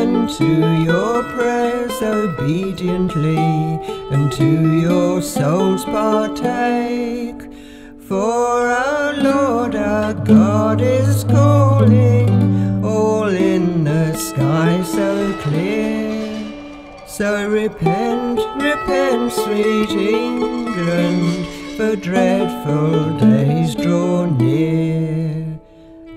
and to your prayers obediently, and to your souls partake. For our Lord our God is calling, all in the sky so clear. So repent, repent, sweet England, for dreadful days draw near.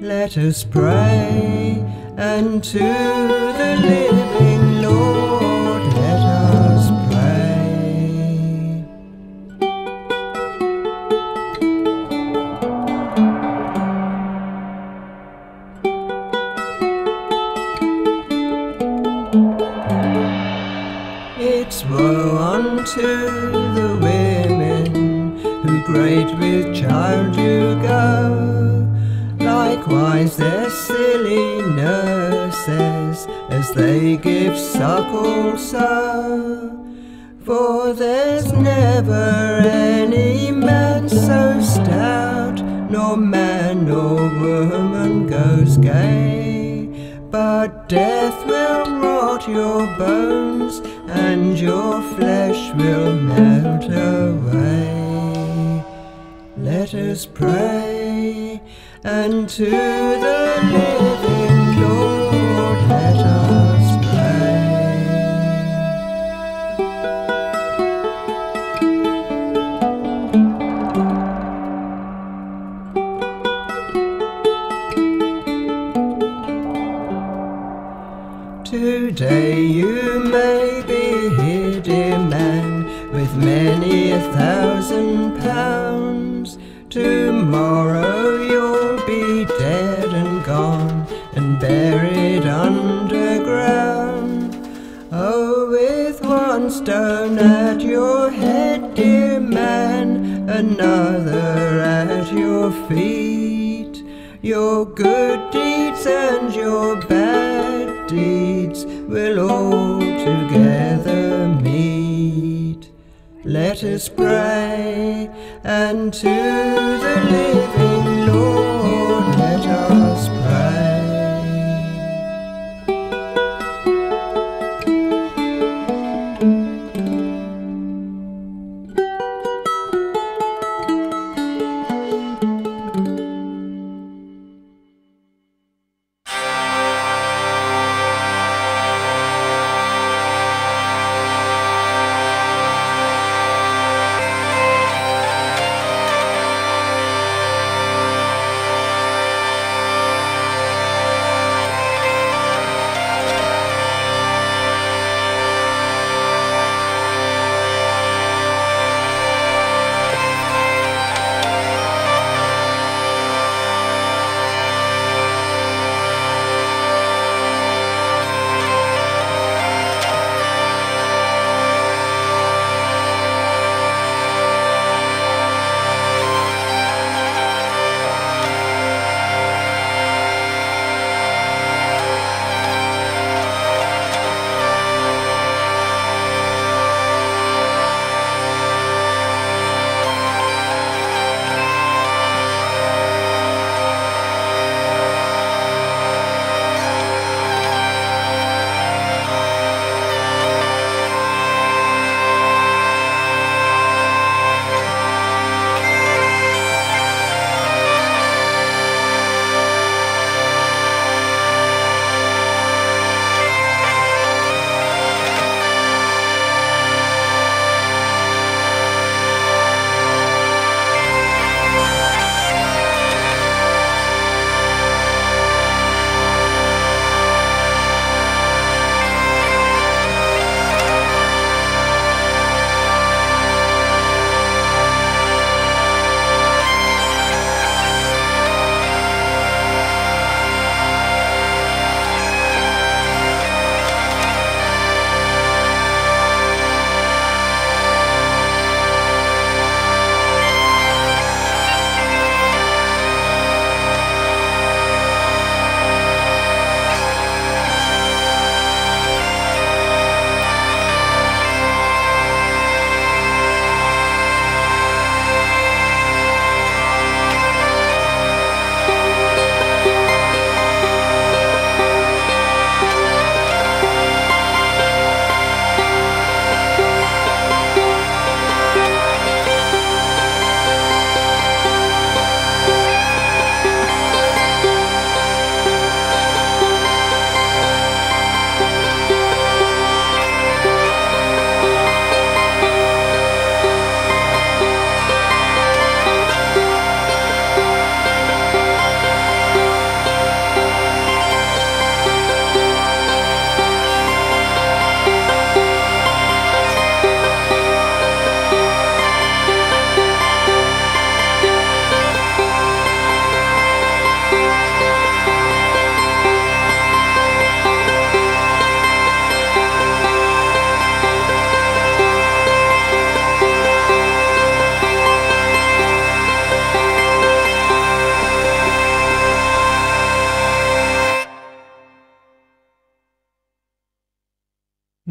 Let us pray, and to the living Lord let us pray. It's woe unto the women who great with child do go. Likewise their silly nurses as they give suck also. For there's never any man so stout, nor man nor woman goes gay. But death will rot your bones, and your flesh will melt away. Let us pray, and to the living Lord let us pray. Today you may be here, dear man, with many a thousand pounds. Tomorrow you'll be dead and gone and buried underground. Oh, with one stone at your head, dear man, another at your feet. Your good deeds and your bad deeds will all together meet. Let us pray, unto the living Lord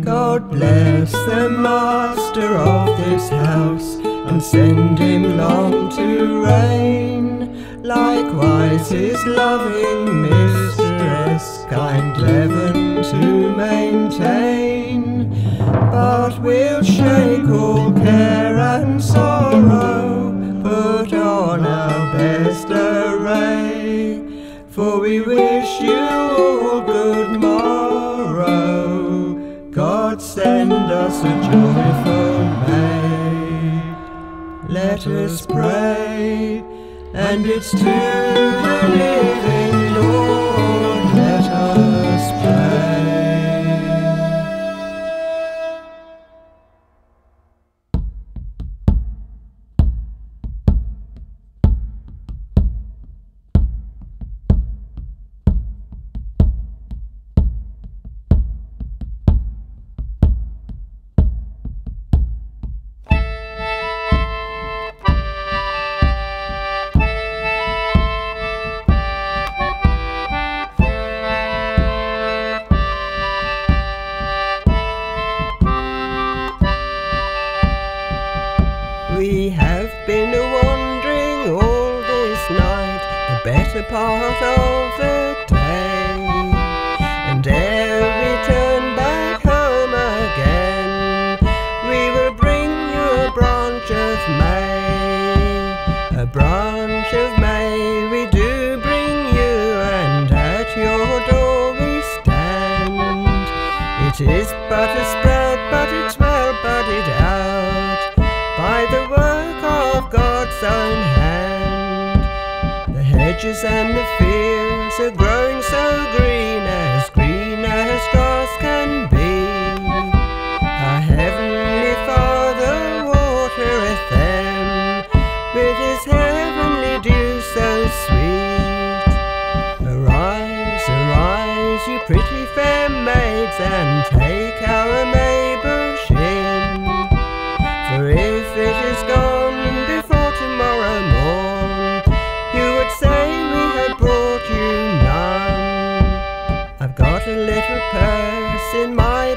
God bless the master of this house and send him long to reign. Likewise his loving mistress, kind leaven to maintain. But we'll shake all care and sorrow, us a joyful May. Let us pray, and it's to the living We have been wandering all this night, the better part of the day. And ere we turn back home again, we will bring you a branch of May. A branch of May we do bring you, and at your door we stand. It is but a spread, own hand. The hedges and the fields are growing so green,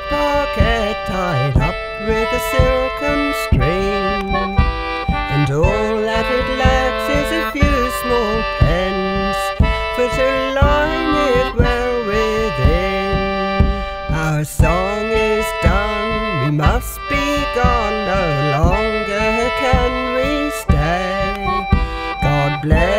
pocket tied up with a silken string, and all that it lacks is a few small pence for to line it well within. Our song is done, we must be gone, no longer can we stay. God bless.